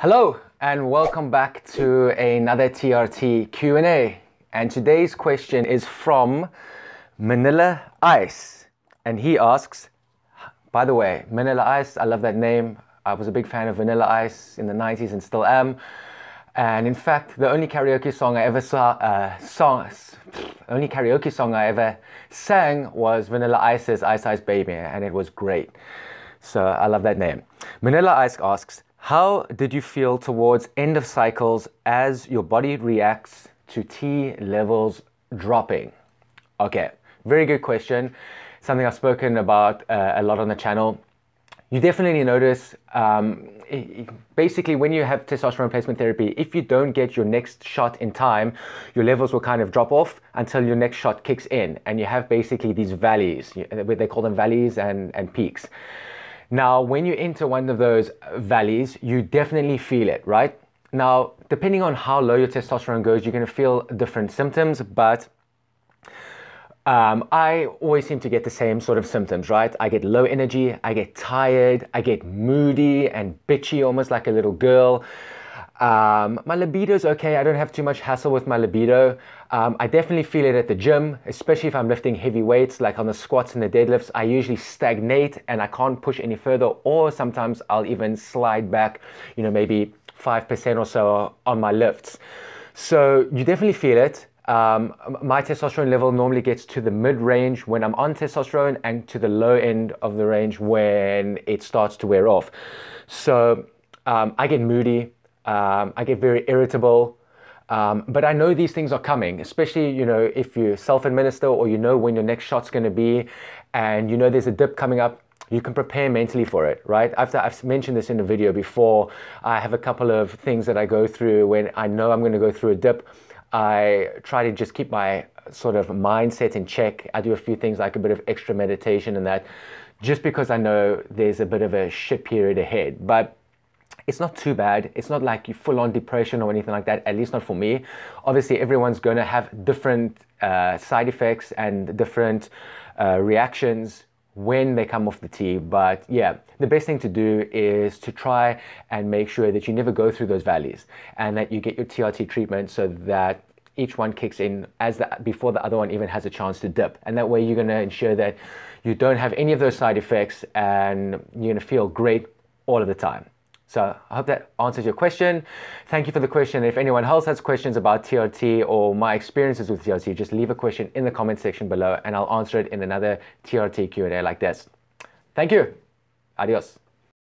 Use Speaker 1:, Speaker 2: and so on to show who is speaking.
Speaker 1: Hello and welcome back to another TRT Q&A. And today's question is from Manila Ice. And he asks, by the way, Manila Ice, I love that name. I was a big fan of Vanilla Ice in the 90s and still am. And in fact, the only karaoke song I ever saw, uh, song, only karaoke song I ever sang was Vanilla Ice's Ice Ice Baby, and it was great. So I love that name. Manila Ice asks, how did you feel towards end of cycles as your body reacts to T levels dropping? Okay, very good question. Something I've spoken about uh, a lot on the channel. You definitely notice, um, basically, when you have testosterone replacement therapy, if you don't get your next shot in time, your levels will kind of drop off until your next shot kicks in. And you have basically these valleys, they call them valleys and, and peaks. Now, when you enter one of those valleys, you definitely feel it, right? Now, depending on how low your testosterone goes, you're going to feel different symptoms, but um, I always seem to get the same sort of symptoms, right? I get low energy, I get tired, I get moody and bitchy, almost like a little girl. Um, my libido's okay. I don't have too much hassle with my libido. Um, I definitely feel it at the gym, especially if I'm lifting heavy weights, like on the squats and the deadlifts. I usually stagnate and I can't push any further, or sometimes I'll even slide back, you know, maybe 5% or so on my lifts. So you definitely feel it. Um, my testosterone level normally gets to the mid range when I'm on testosterone and to the low end of the range when it starts to wear off. So um, I get moody. Um, I get very irritable. Um, but I know these things are coming, especially you know if you self-administer or you know when your next shot's going to be, and you know there's a dip coming up. You can prepare mentally for it, right? After I've mentioned this in a video before, I have a couple of things that I go through when I know I'm going to go through a dip. I try to just keep my sort of mindset in check. I do a few things like a bit of extra meditation and that, just because I know there's a bit of a shit period ahead. But it's not too bad. It's not like you full on depression or anything like that, at least not for me. Obviously, everyone's going to have different uh, side effects and different uh, reactions when they come off the T. But yeah, the best thing to do is to try and make sure that you never go through those valleys and that you get your TRT treatment so that each one kicks in as the, before the other one even has a chance to dip. And that way you're going to ensure that you don't have any of those side effects and you're going to feel great all of the time. So I hope that answers your question. Thank you for the question. If anyone else has questions about TRT or my experiences with TRT, just leave a question in the comment section below and I'll answer it in another TRT Q&A like this. Thank you. Adios.